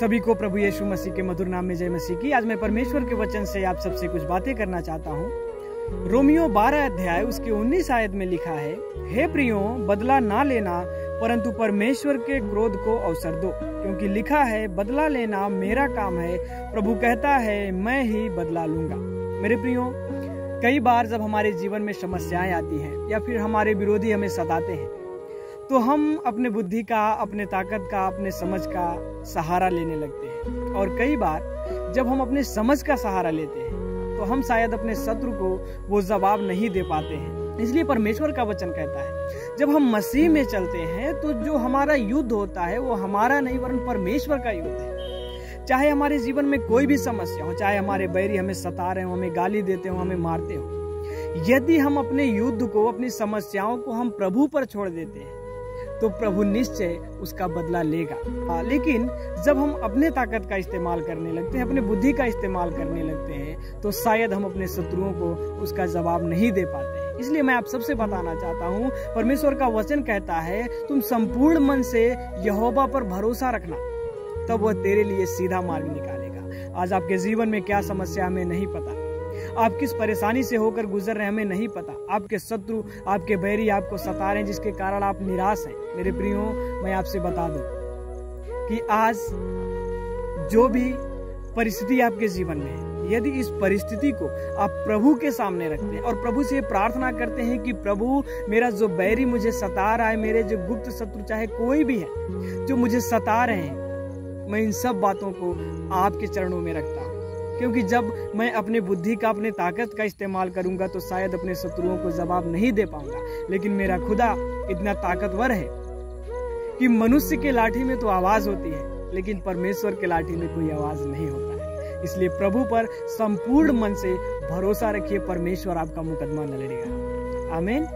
सभी को प्रभु यीशु मसीह के मधुर नाम में जय मसीह की। आज मैं परमेश्वर के वचन से आप सबसे कुछ बातें करना चाहता हूँ। रोमियो 12 अध्याय, उसके 19 आयत में लिखा है, हे प्रियो, बदला ना लेना, परंतु परमेश्वर के क्रोध को अवसर दो। क्योंकि लिखा है, बदला लेना मेरा काम है, प्रभु कहता है, मैं ही बदला लूँगा। मेरे प्रियो, कई बार जब हमारे जीवन में समस्याएँ आती हैं, या फिर हमारे विरोधी हमें सताते हैं तो हम अपने बुद्धि का, अपने ताकत का, अपने समझ का सहारा लेने लगते हैं। और कई बार जब हम अपने समझ का सहारा लेते हैं तो हम शायद अपने शत्रु को वो जवाब नहीं दे पाते हैं। इसलिए परमेश्वर का वचन कहता है, जब हम मसीह में चलते हैं तो जो हमारा युद्ध होता है, वो हमारा नहीं, वरन परमेश्वर का युद्ध है। चाहे हमारे जीवन में कोई भी समस्या हो, चाहे हमारे बैरी हमें सता रहे हो, हमें गाली देते हो, हमें मारते हो, यदि हम अपने युद्ध को, अपनी समस्याओं को हम प्रभु पर छोड़ देते हैं तो प्रभु निश्चय उसका बदला लेगा। आ, लेकिन जब हम अपने ताकत का इस्तेमाल करने लगते हैं अपने बुद्धि का इस्तेमाल करने लगते हैं तो शायद हम अपने शत्रुओं को उसका जवाब नहीं दे पाते हैं। इसलिए मैं आप सबसे बताना चाहता हूँ परमेश्वर का वचन कहता है तुम संपूर्ण मन से यहोवा पर भरोसा रखना तब वह तेरे लिए सीधा मार्ग निकालेगा। आज आपके जीवन में क्या समस्या हमें नहीं पता। आप किस परेशानी से होकर गुजर रहे हमें नहीं पता। आपके शत्रु, आपके बैरी आपको सता रहे हैं, जिसके कारण आप निराश हैं। मेरे प्रियो, मैं आपसे बता दूँ कि आज जो भी परिस्थिति आपके जीवन में है, यदि इस परिस्थिति को आप प्रभु के सामने रखते हैं और प्रभु से प्रार्थना करते हैं कि प्रभु, मेरा जो बैरी मुझे सता रहा है, मेरे जो गुप्त शत्रु, चाहे कोई भी है, जो मुझे सता रहे हैं, मैं इन सब बातों को आपके चरणों में रखता हूँ। क्योंकि जब मैं अपने बुद्धि का, अपने ताकत का इस्तेमाल करूँगा तो शायद अपने शत्रुओं को जवाब नहीं दे पाऊँगा। लेकिन मेरा खुदा इतना ताकतवर है कि मनुष्य के लाठी में तो आवाज़ होती है, लेकिन परमेश्वर के लाठी में कोई आवाज़ नहीं होता इसलिए प्रभु पर संपूर्ण मन से भरोसा रखिए, परमेश्वर आपका मुकदमा न लड़ेगा आमीन।